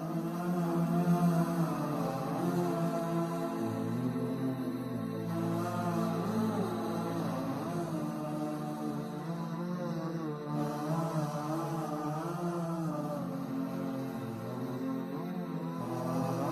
Amen.